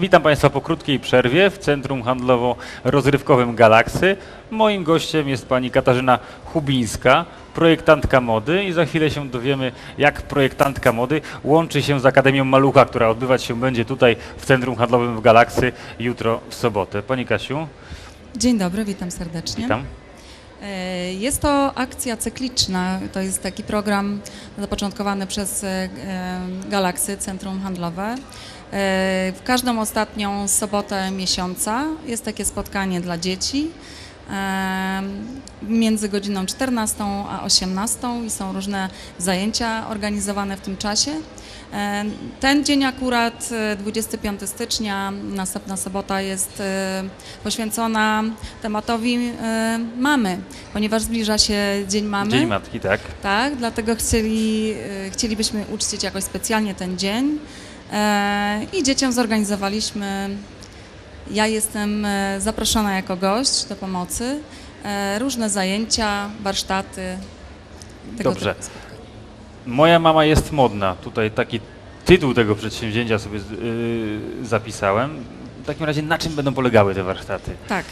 Witam Państwa po krótkiej przerwie w Centrum Handlowo-Rozrywkowym Galaksy. Moim gościem jest pani Katarzyna Chubińska, projektantka mody i za chwilę się dowiemy, jak projektantka mody łączy się z Akademią Malucha, która odbywać się będzie tutaj w Centrum Handlowym w Galaksy jutro w sobotę. Pani Kasiu, Dzień dobry, witam serdecznie. witam. E, Jest to akcja cykliczna, to jest taki program zapoczątkowany przez e, e, Galaksy, Centrum Handlowe. E, W każdą ostatnią sobotę miesiąca jest takie spotkanie dla dzieci e, między godziną 14 a 18 i są różne zajęcia organizowane w tym czasie. E, Ten dzień akurat, e, 25 stycznia, następna sobota jest poświęcona tematowi mamy, ponieważ zbliża się Dzień Mamy. Dzień Matki, tak. Tak, dlatego chcieli, chcielibyśmy uczcić jakoś specjalnie ten dzień i dzieciom zorganizowaliśmy. Ja jestem e, zaproszona jako gość do pomocy. E, Różne zajęcia, warsztaty. tego Dobrze. typu. Moja mama jest modna. Tutaj taki tytuł tego przedsięwzięcia sobie yy, zapisałem. W takim razie na czym będą polegały te warsztaty? Tak,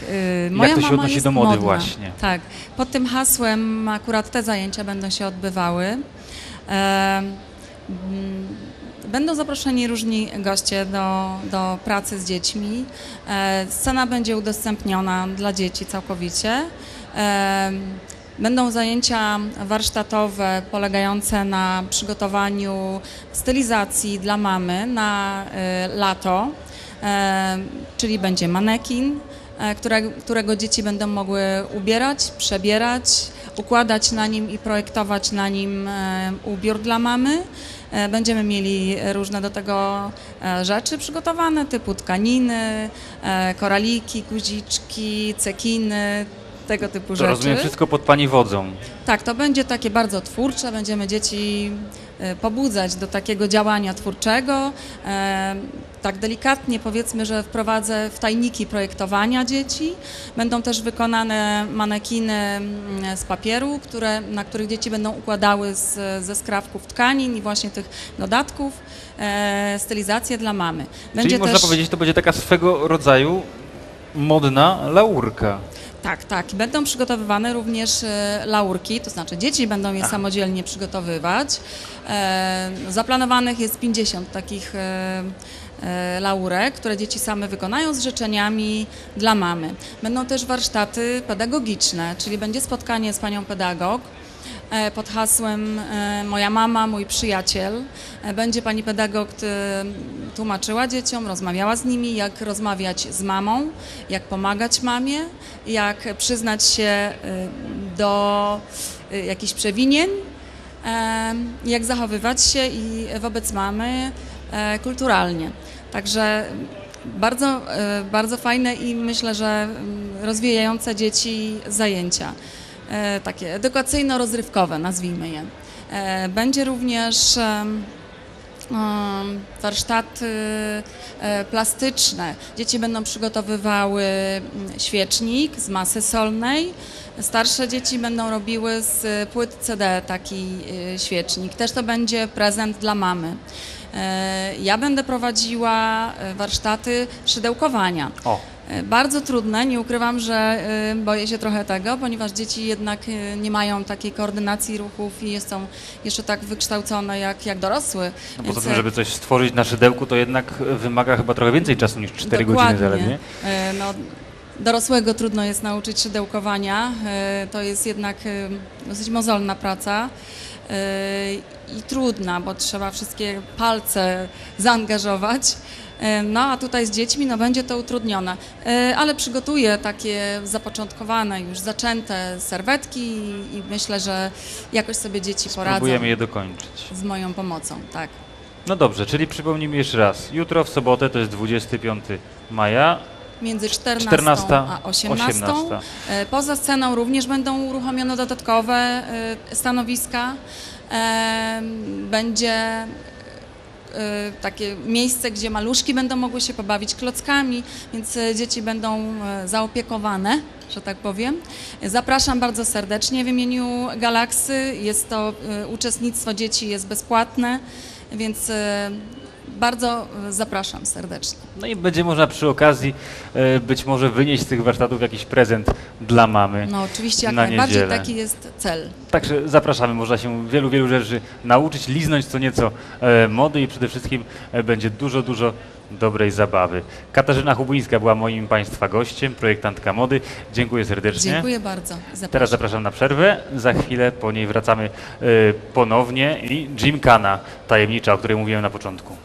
y, moja to się mama odnosi jest do mody modna. właśnie? Tak, pod tym hasłem akurat te zajęcia będą się odbywały. E, mm, Będą zaproszeni różni goście do, do pracy z dziećmi. E, Scena będzie udostępniona dla dzieci całkowicie. E, Będą zajęcia warsztatowe polegające na przygotowaniu stylizacji dla mamy na e, lato, czyli będzie manekin, które, którego dzieci będą mogły ubierać, przebierać, układać na nim i projektować na nim e, ubiór dla mamy. E, Będziemy mieli różne do tego e, rzeczy przygotowane, typu tkaniny, e, koraliki, guziczki, cekiny, tego typu To rzeczy. rozumiem wszystko pod Pani wodzą. Tak, to będzie takie bardzo twórcze, będziemy dzieci e, pobudzać do takiego działania twórczego. Tak delikatnie powiedzmy, że wprowadzę w tajniki projektowania dzieci. Będą też wykonane manekiny mm, z papieru, które, na których dzieci będą układały z, ze skrawków tkanin i właśnie tych dodatków e, stylizację dla mamy. Czyli można powiedzieć, to będzie taka swego rodzaju modna laurka. Tak, tak. Będą przygotowywane również e, laurki, to znaczy dzieci będą je Aha. samodzielnie przygotowywać. E, zaplanowanych jest 50 takich e, laurek, które dzieci same wykonają z życzeniami dla mamy. Będą też warsztaty pedagogiczne, czyli będzie spotkanie z panią pedagog pod hasłem e, Moja mama, mój przyjaciel. E, Będzie pani pedagog e, tłumaczyła dzieciom, rozmawiała z nimi, jak rozmawiać z mamą, jak pomagać mamie, jak przyznać się e, do e, jakichś przewinień, e, jak zachowywać się i wobec mamy e, kulturalnie. Także bardzo, e, bardzo fajne i myślę, że mm, rozwijające dzieci zajęcia e, takie edukacyjno-rozrywkowe, nazwijmy je. E, Będzie również warsztaty e, plastyczne. Dzieci będą przygotowywały mm, świecznik z masy solnej. Starsze dzieci będą robiły z płyt CD taki e, świecznik. Też to będzie prezent dla mamy. E, Ja będę prowadziła e, warsztaty szydełkowania. O, E, Bardzo trudne, nie ukrywam, że e, boję się trochę tego, ponieważ dzieci jednak e, nie mają takiej koordynacji ruchów i są jeszcze tak wykształcone jak, jak dorosły. no Więc, poza tym, e, żeby coś stworzyć na szydełku, to jednak wymaga chyba trochę więcej czasu niż 4 godziny Dokładnie. zaledwie. E, No, dorosłego trudno jest nauczyć szydełkowania. E, To jest jednak e, dosyć mozolna praca e, i trudna, bo trzeba wszystkie palce zaangażować. E, No a tutaj z dziećmi no, będzie to utrudnione, E, ale przygotuję takie zapoczątkowane, już zaczęte serwetki i, i myślę, że jakoś sobie dzieci poradzą Spróbujemy je dokończyć. z moją pomocą. Tak. No dobrze, czyli przypomnijmy jeszcze raz. Jutro w sobotę to jest 25 maja, Między 14, 14 a 18. 18. E, Poza sceną również będą uruchomione dodatkowe e, stanowiska. E, Będzie takie miejsce, gdzie maluszki będą mogły się pobawić klockami, więc dzieci będą zaopiekowane, że tak powiem. Zapraszam bardzo serdecznie w imieniu Galaksy. Jest to uczestnictwo dzieci jest bezpłatne, więc bardzo e, zapraszam serdecznie. No i będzie można przy okazji e, być może wynieść z tych warsztatów jakiś prezent dla mamy. No oczywiście jak Na najbardziej niedzielę. taki jest cel. Także zapraszamy, można się wielu, wielu rzeczy nauczyć, liznąć co nieco e, mody i przede wszystkim będzie dużo, dużo dobrej zabawy. Katarzyna Hubuńska była moim Państwa gościem, projektantka mody. Dziękuję serdecznie. Dziękuję bardzo. Zapraszam. Teraz zapraszam na przerwę. Za chwilę po niej wracamy ponownie i Jim Kana, tajemnicza, o której mówiłem na początku.